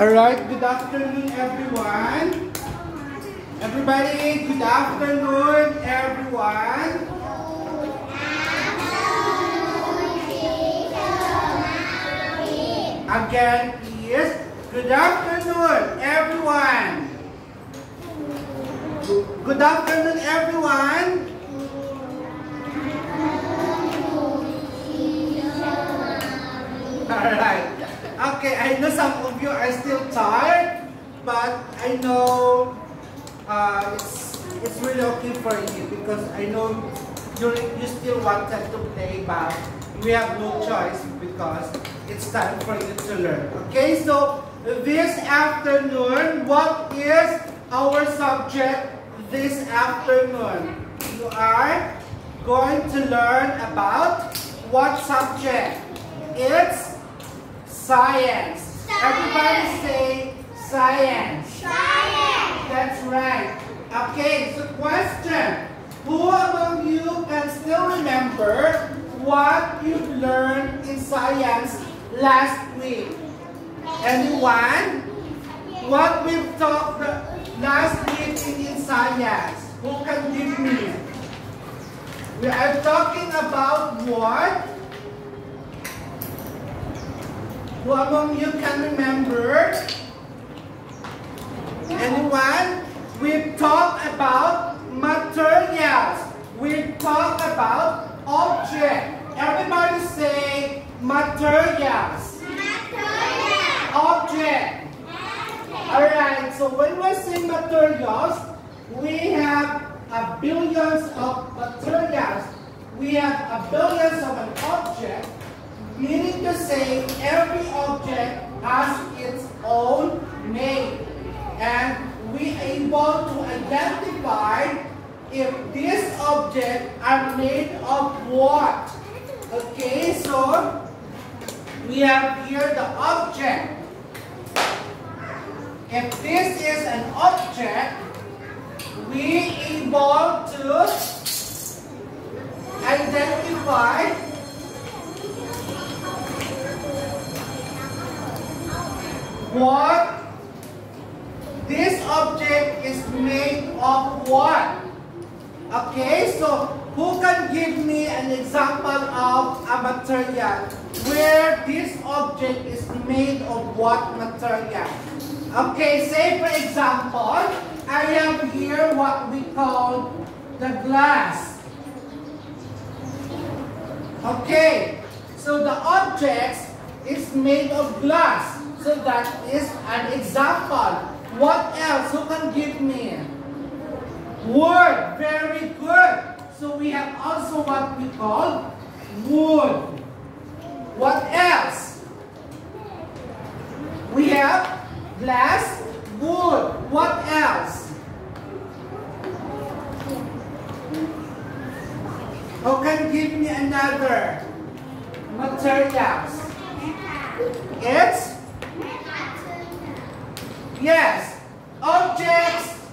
Alright, good afternoon everyone. Everybody, good afternoon everyone. Again, please. Good afternoon everyone. Good afternoon everyone. Alright. Okay, I know some of you are still tired, but I know uh, it's, it's really okay for you because I know you, you still wanted to play, but we have no choice because it's time for you to learn. Okay, so this afternoon, what is our subject this afternoon? You are going to learn about what subject? It's science. Science. Everybody say science. Science. That's right. Okay, so question. Who among you can still remember what you learned in science last week? Anyone? What we've talked last week in, in science? Who can give me? We are talking about what? Who among you can remember? Anyone? We talk about materials. We talk about object. Everybody say materials. Object. Alright, so when we say materials, we have a billions of materials. We have a billions of an object, meaning to say has its own name. And we able to identify if this object are made of what. Okay, so we have here the object. If this is an object, we able to identify what this object is made of what? Okay, so who can give me an example of a material where this object is made of what material? Okay, say for example, I have here what we call the glass. Okay, so the object is made of glass. So that is an example. What else? Who can give me? Wood. Very good. So we have also what we call wood. What else? We have glass, wood. What else? Who can give me another materials? It's Yes. Objects,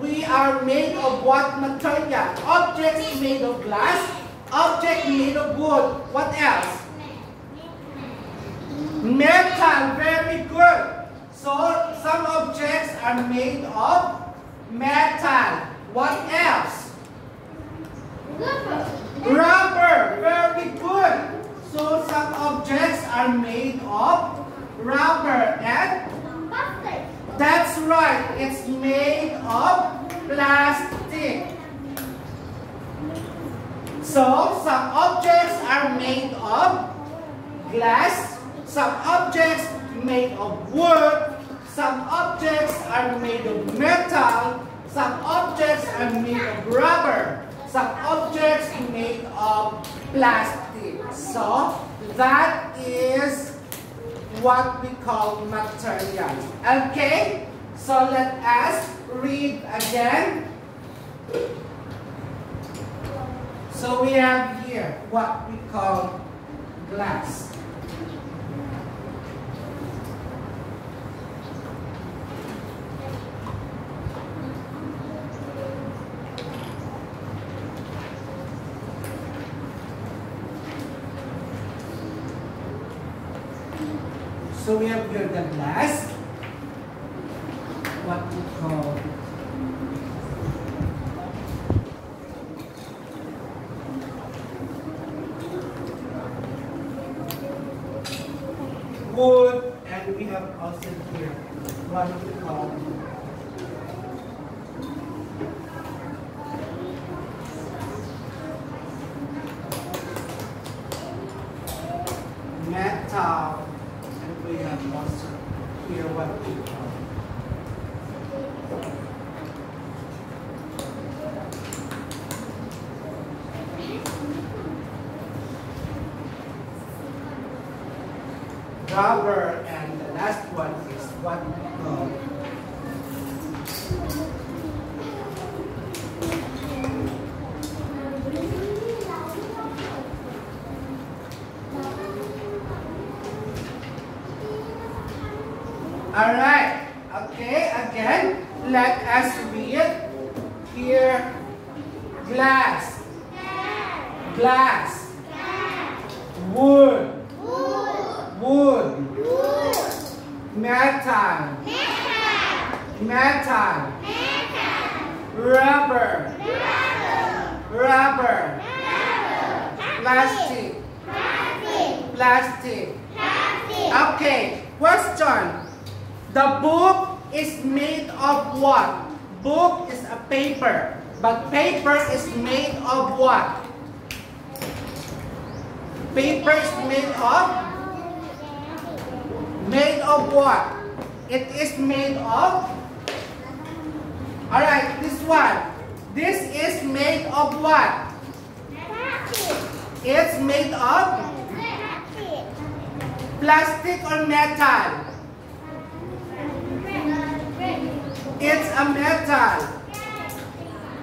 we are made of what material? Objects made of glass. Object made of wood. What else? Metal. Very good. So, some objects are made of metal. What else? Rubber. Rubber. Very good. So, some objects are made of rubber. And that's right. It's made of plastic. So, some objects are made of glass. Some objects made of wood. Some objects are made of metal. Some objects are made of rubber. Some objects made of plastic. So, that is what we call materials. Okay? So let us read again. So we have here what we call glass. So we have here the glass. What we call wood, and we have also here what we call metal, and we have also here what we call rubber, and the last one is what we All right. Okay. Again, let us read here. Glass. Glass. Wood. Wood. Metal. Metal. Rubber. Rubber. Plastic. Plastic. Okay. Question. The book is made of what? Book is a paper. But paper is made of what? Paper is made of? Made of what? It is made of? Alright, this one. This is made of what? Plastic. It's made of plastic or metal? It's a metal.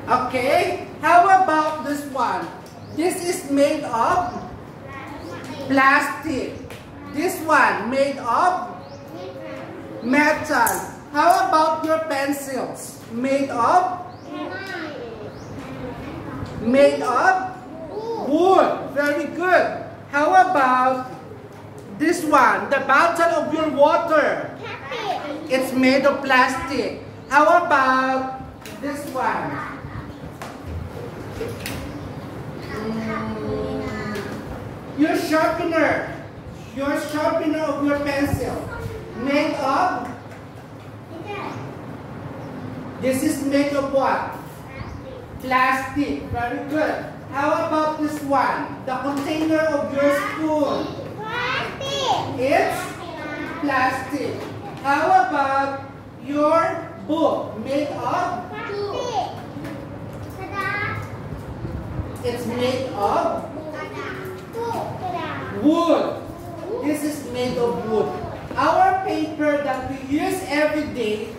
Okay? How about this one? This is made of plastic. This one made of metal. How about your pencils? Made of? Made of wood. Very good. How about this one? The bottle of your water. It's made of plastic. How about this one? Mm, Your sharpener. Your sharpener of your pencil. Made of? This is made of what? Plastic. Very good. How about this one? The container of your spoon. Plastic. It's plastic. How about your book made of? It's made of wood. This is made of wood. Our paper that we use every day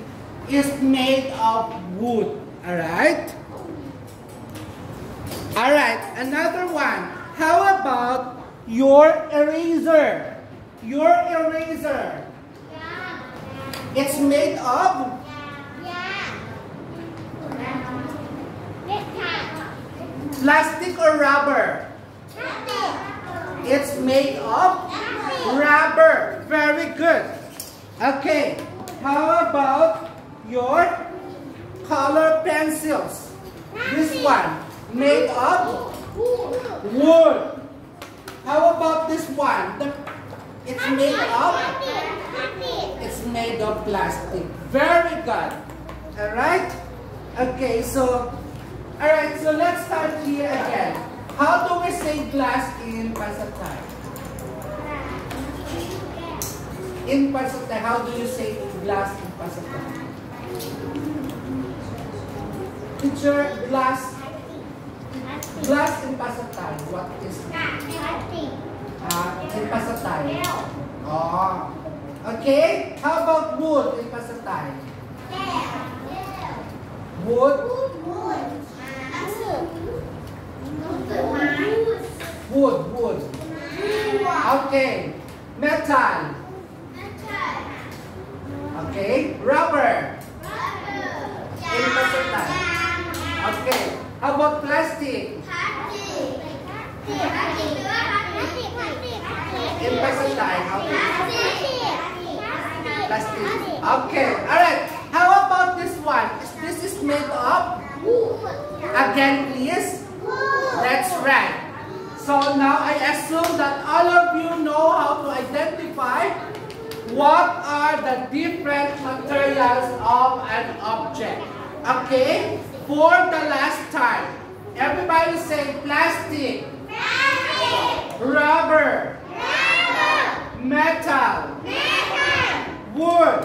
is made of wood. Alright? Alright, another one. How about your eraser? Your eraser. Yeah. It's made of Yeah. plastic or rubber? It's made of rubber. Very good. Okay. How about your color pencils? This one made of wood. How about this one? The, it's made of it's made of plastic. Very good. Alright? Okay, so Alright, so let's start here again. How do we say glass in Pasatay? In Pasatay, how do you say glass in Pasatay? Teacher, glass, glass in Pasatay, what is uh, in Pasatay? Oh, okay. How about wood in? Wood, wood, wood. Okay. Metal. Okay. Rubber. In Pasatay. Okay. How about plastic? In Pasatay, how Okay, alright. How about this one? This is made of? Again, please. That's right. So now I assume that all of you know how to identify what are the different materials of an object. Okay? For the last time, everybody say plastic, Plastic. rubber, Rubber. Metal. metal, wood.